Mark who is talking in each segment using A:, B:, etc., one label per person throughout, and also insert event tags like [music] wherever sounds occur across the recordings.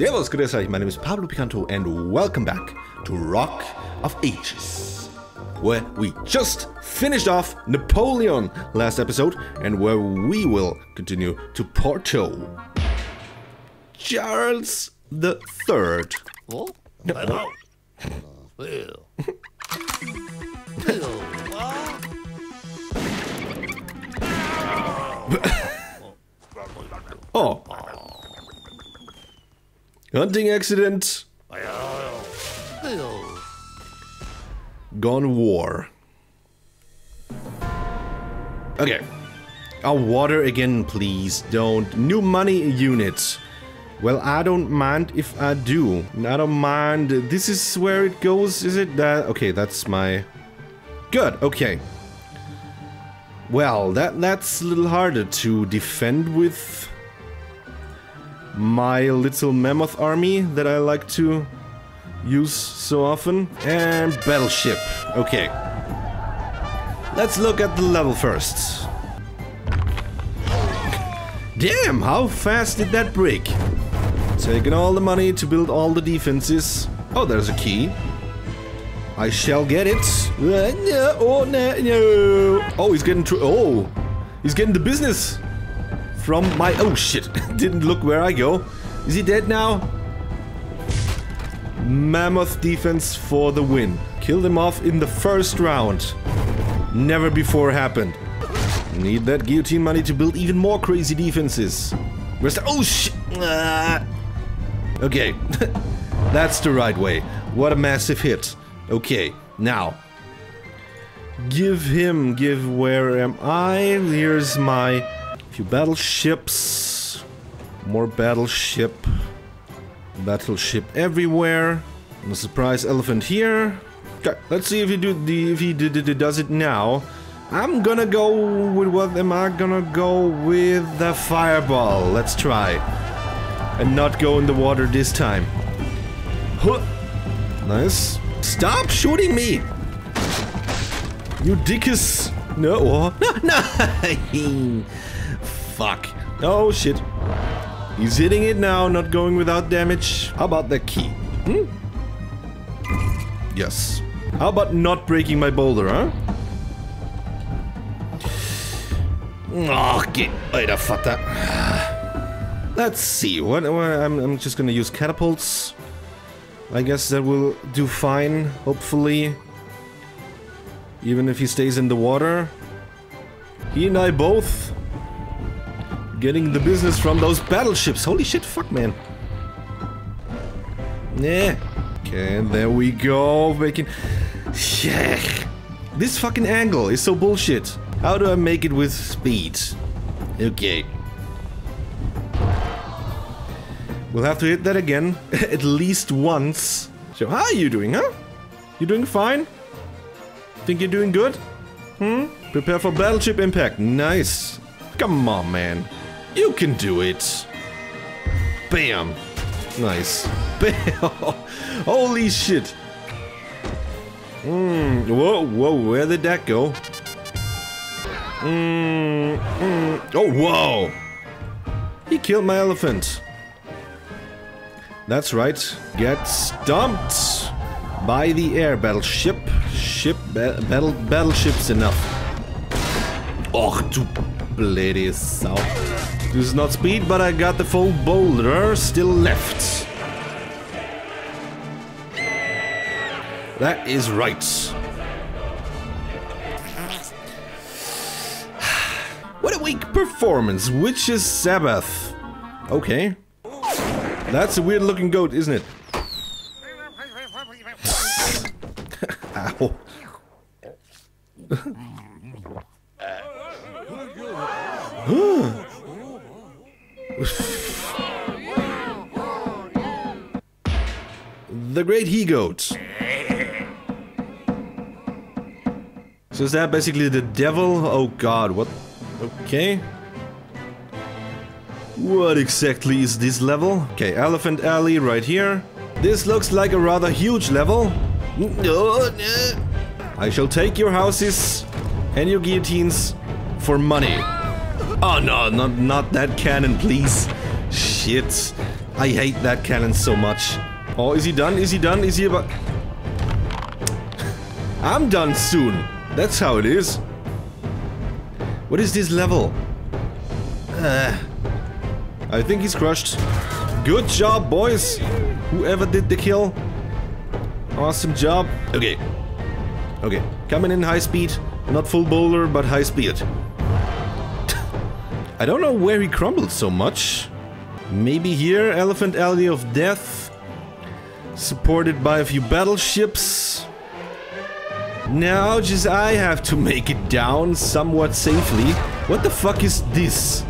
A: Servus, grüß euch, my name is Pablo Picanto and welcome back to Rock of Ages. Where we just finished off Napoleon last episode and where we will continue to Porto. Charles the Third.
B: Oh? [laughs] [laughs]
A: Hunting accident. Gone war. Okay. Our water again, please. Don't. New money units. Well, I don't mind if I do. I don't mind. This is where it goes, is it? That okay, that's my... Good, okay. Well, that that's a little harder to defend with my little mammoth army that I like to use so often. And battleship. Okay. Let's look at the level first. Damn, how fast did that break? Taking all the money to build all the defenses. Oh, there's a key. I shall get it. Uh, no, oh, no. Oh, he's getting through. Oh, he's getting the business from my. Oh, shit. [laughs] Didn't look where I go. Is he dead now? Mammoth defense for the win. Killed him off in the first round. Never before happened. Need that guillotine money to build even more crazy defenses. Where's the- Oh shit! Ah. Okay, [laughs] that's the right way. What a massive hit. Okay, now. Give him, give where am I? Here's my few battleships. More battleship. Battleship everywhere. And a surprise elephant here. Okay, let's see if he do the if he does it now. I'm gonna go with what am I gonna go with the fireball. Let's try. And not go in the water this time. Huh. Nice. Stop shooting me! You dickus! No, [laughs] no, no! Fuck. Oh shit. He's hitting it now, not going without damage. How about the key? Hmm? Yes. How about not breaking my boulder, huh? Oh, get Alter Vater. Let's see. What, what I'm, I'm just gonna use catapults. I guess that will do fine, hopefully. Even if he stays in the water. He and I both getting the business from those battleships. Holy shit, fuck, man. Yeah. Okay, there we go. Making. Yeah. This fucking angle is so bullshit. How do I make it with speed? Okay. We'll have to hit that again. [laughs] At least once. So, how are you doing, huh? You doing fine? Think you're doing good? Hmm? Prepare for battleship impact. Nice. Come on, man. You can do it. Bam. Nice. Bam. [laughs] Holy shit. Mm, whoa, whoa, where did that go? Mm, mm. Oh, whoa. He killed my elephant. That's right. Get stumped by the air battleship. Ship, ba battle, battleship's enough. Och, du bloody Sau. This is not speed, but I got the full boulder still left. That is right. What a weak performance. Witch's Sabbath. Okay. That's a weird looking goat, isn't it? [laughs] Ow. [laughs] the Great He Goats. So is that basically the devil? Oh god, what? Okay. What exactly is this level? Okay, Elephant Alley right here. This looks like a rather huge level. I shall take your houses and your guillotines for money. Oh no, not not that cannon, please. Shit. I hate that cannon so much. Oh, is he done? Is he done? Is he about... I'm done soon. That's how it is. What is this level? Uh, I think he's crushed. Good job, boys. Whoever did the kill. Awesome job. Okay. Okay. Coming in high speed. Not full boulder, but high speed. I don't know where he crumbled so much. Maybe here, Elephant Alley of Death. Supported by a few battleships. Now just I have to make it down somewhat safely. What the fuck is this?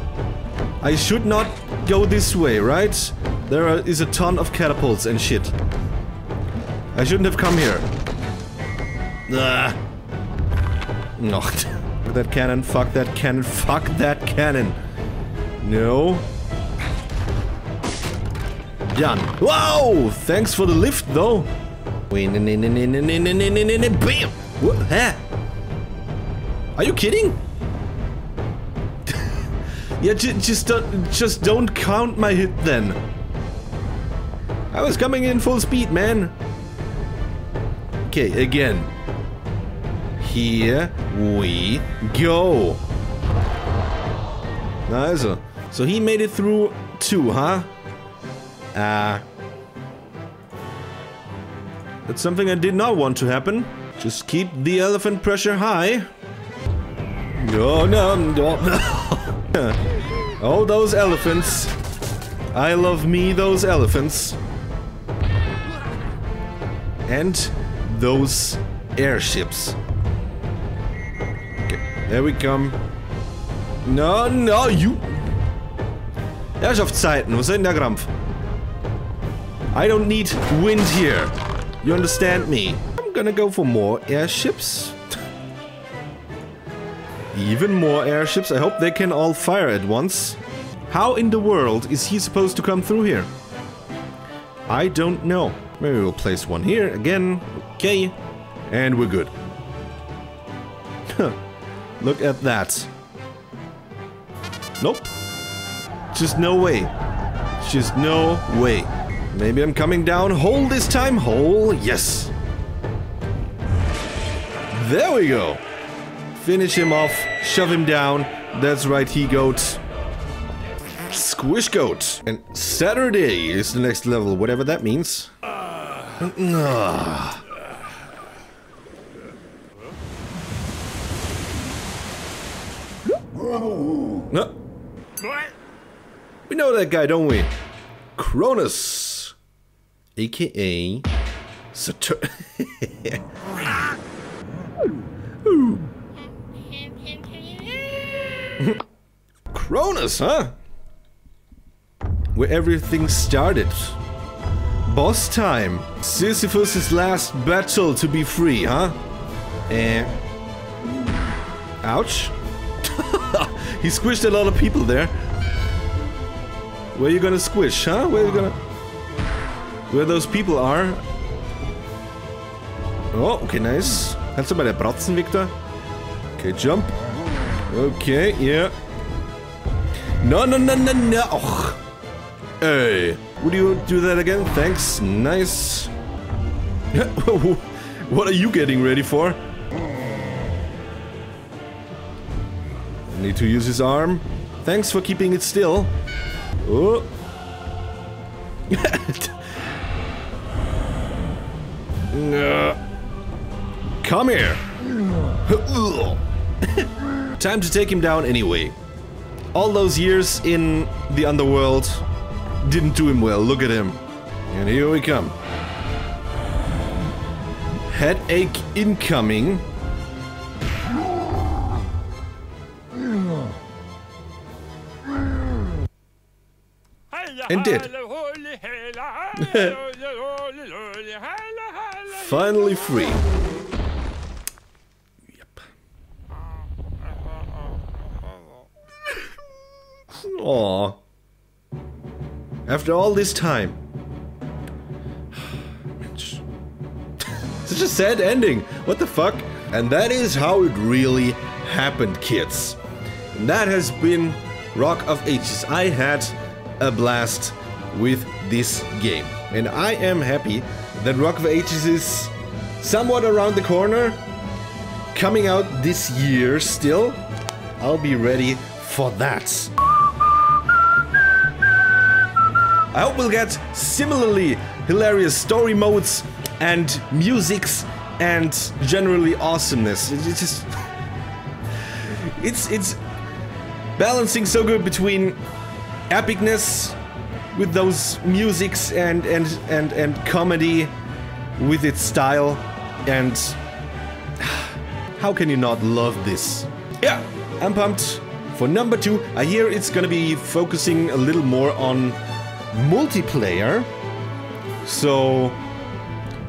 A: I should not go this way, right? There are, is a ton of catapults and shit. I shouldn't have come here. Ah. [laughs] That cannon, fuck that cannon, fuck that cannon. No. Done. Whoa! Thanks for the lift, though. Bam! What? Huh? Are you kidding? [laughs] yeah, just don't, just don't count my hit then. I was coming in full speed, man. Okay, again. Here we go. Nice. So he made it through two, huh? Ah. Uh, that's something I did not want to happen. Just keep the elephant pressure high. No, no, [laughs] no. oh, those elephants. I love me those elephants. And those airships. There we come. No, no, you... Herrschaftszeiten, was ist denn der Krampf? I don't need wind here. You understand me? I'm gonna go for more airships. [laughs] Even more airships. I hope they can all fire at once. How in the world is he supposed to come through here? I don't know. Maybe we'll place one here again. Okay. And we're good. Look at that. Nope. Just no way. Just no way. Maybe I'm coming down whole this time. Whole, yes. There we go. Finish him off. Shove him down. That's right, he goat. Squish goat. And Saturday is the next level, whatever that means. Uh. Know that guy, don't we? Cronus. AKA Saturn. [laughs] Cronus, huh? Where everything started. Boss time. Sisyphus' last battle to be free, huh? Eh. Ouch. [laughs] he squished a lot of people there. Where you gonna squish, huh? Where you gonna... Where those people are. Oh, okay, nice. Kannst du bei der Bratzen, Victor? Okay, jump. Okay, yeah. No, no, no, no, no. Och. Hey. Would you do that again? Thanks. Nice. [laughs] what are you getting ready for? I Need to use his arm. Thanks for keeping it still. Oh. [laughs] Come here. [laughs] Time to take him down anyway. All those years in the underworld didn't do him well. Look at him. And here we come. Headache incoming. And did. [laughs] Finally free. Yep. Aww. After all this time. [sighs] Such a sad ending. What the fuck? And that is how it really happened, kids. And that has been Rock of Ages. I had a blast with this game. And I am happy that Rock of Ages is somewhat around the corner, coming out this year still. I'll be ready for that. I hope we'll get similarly hilarious story modes and musics and generally awesomeness. It's just [laughs] it's it's balancing so good between epicness with those musics and and and and comedy with its style and [sighs] how can you not love this? Yeah, I'm pumped for number two. I hear it's gonna be focusing a little more on multiplayer. So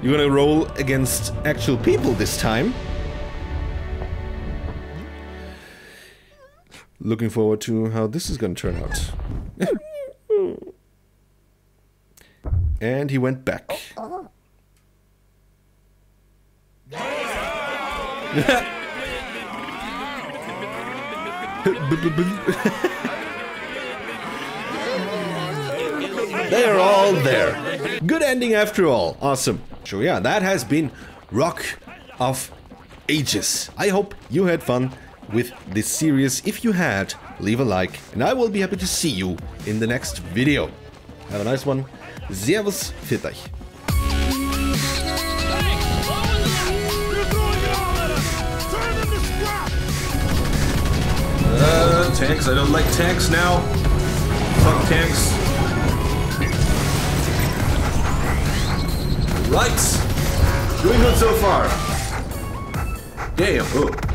A: you're gonna roll against actual people this time. Looking forward to how this is gonna turn out. And he went back. [laughs] they are all there. Good ending after all. Awesome. So yeah, that has been Rock of Ages. I hope you had fun with this series. If you had, leave a like and I will be happy to see you in the next video. Have a nice one. Servus, fit euch. Uh, tanks. I don't like tanks now. Fuck tanks. Right. Doing good so far. Damn. Oh.